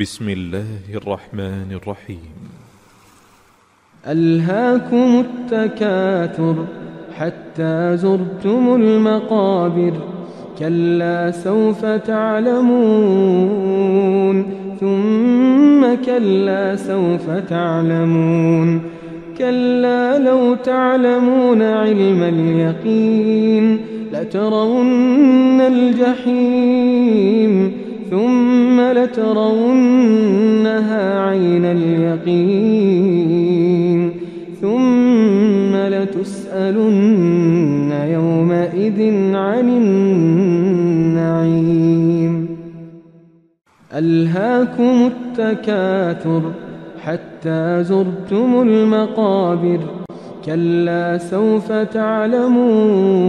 بسم الله الرحمن الرحيم. ألهاكم التكاثر حتى زرتم المقابر كلا سوف تعلمون ثم كلا سوف تعلمون كلا لو تعلمون علم اليقين لترون الجحيم. ثم لترونها عين اليقين ثم لتسألن يومئذ عن النعيم. ألهاكم التكاثر حتى زرتم المقابر كلا سوف تعلمون.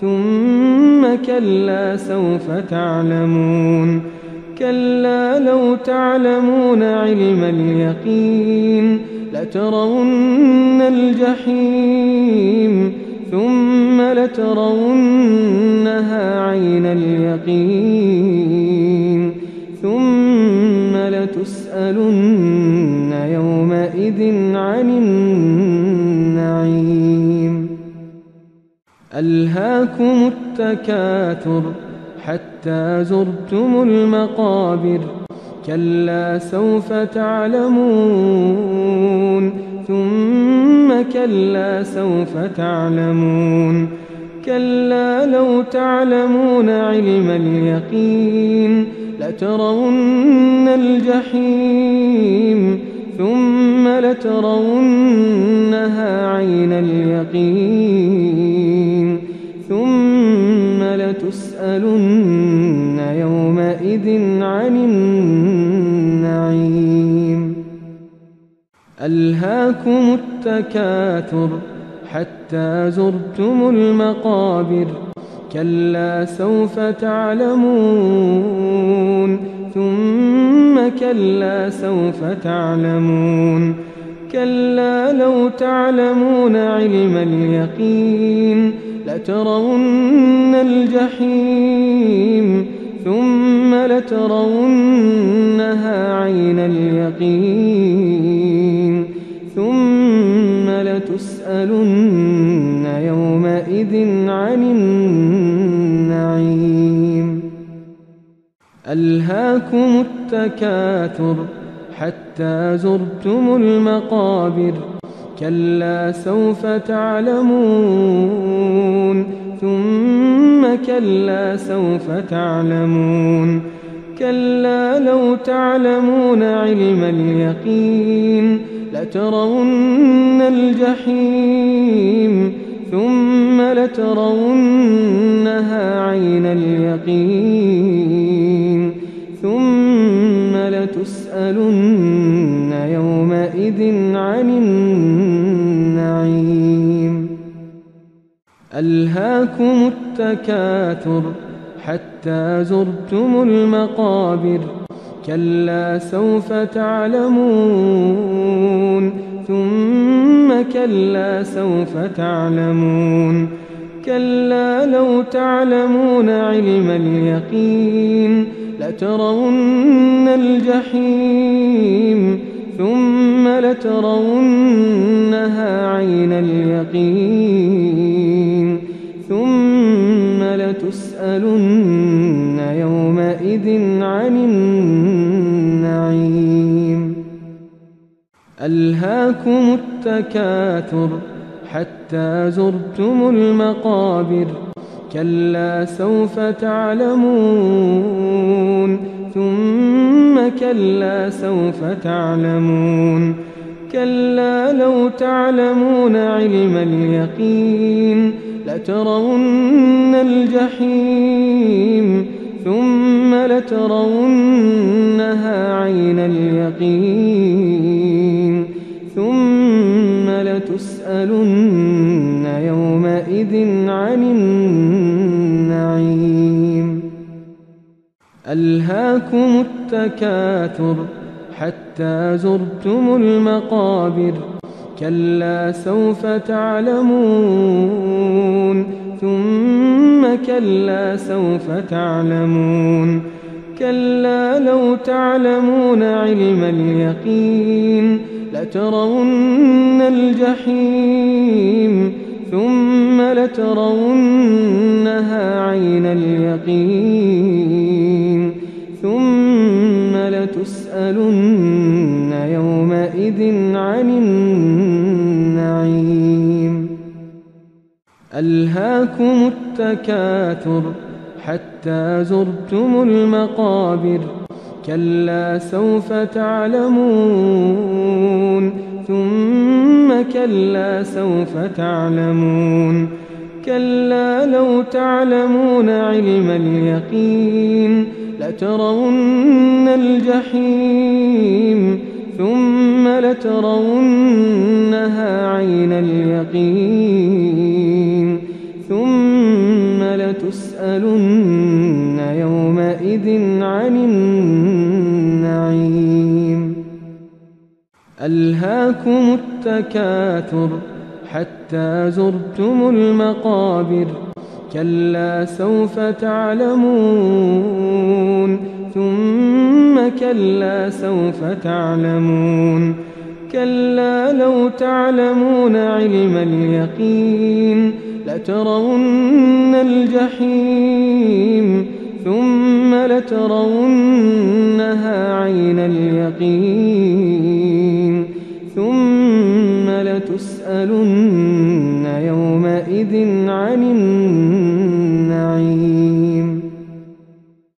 ثم كلا سوف تعلمون. كلا لو تعلمون علم اليقين لترون الجحيم ثم لترونها عين اليقين ثم لتسألن يومئذ عن النعيم ألهاكم التكاثر حتى زرتم المقابر. كلا سوف تعلمون. ثم كلا سوف تعلمون. كلا لو تعلمون علم اليقين لترون الجحيم. ثم لترونها عين اليقين. لتسألن يومئذ عن النعيم. ألهاكم التكاثر حتى زرتم المقابر. كلا سوف تعلمون. ثم كلا سوف تعلمون. كلا لو تعلمون علم اليقين. لترون الجحيم ثم لترونها عين اليقين ثم لتسألن يومئذ عن النعيم. ألهاكم التكاثر حتى زرتم المقابر كلا سوف تعلمون ثم كلا سوف تعلمون كلا لو تعلمون علم اليقين لترون الجحيم ثم لترونها عين اليقين ثم لتسألن يومئذ عن النعيم ألهاكم التكاثر حتى زرتم المقابر. كلا سوف تعلمون. ثم كلا سوف تعلمون. كلا لو تعلمون علم اليقين لترون الجحيم. ثم لترونها عين اليقين. لتسألن يومئذ عن النعيم. ألهاكم التكاثر حتى زرتم المقابر. كلا سوف تعلمون. ثم كلا سوف تعلمون. كلا لو تعلمون علم اليقين. لترون الجحيم ثم لترونها عين اليقين ثم لتسألن يومئذ عن النعيم. ألهاكم التكاثر حتى زرتم المقابر كلا سوف تعلمون ثم كلا سوف تعلمون كلا لو تعلمون علم اليقين لترون الجحيم ثم لترونها عين اليقين ثم لتسألن ألهاكم التكاثر حتى زرتم المقابر. كلا سوف تعلمون. ثم كلا سوف تعلمون. كلا لو تعلمون علم اليقين لترون الجحيم. ثم لترونها عين اليقين. ألهاكم التكاثر حتى زرتم المقابر. كلا سوف تعلمون. ثم كلا سوف تعلمون. كلا لو تعلمون علم اليقين لترون الجحيم. ثم لترونها عين اليقين. لتسألن يومئذ عن النار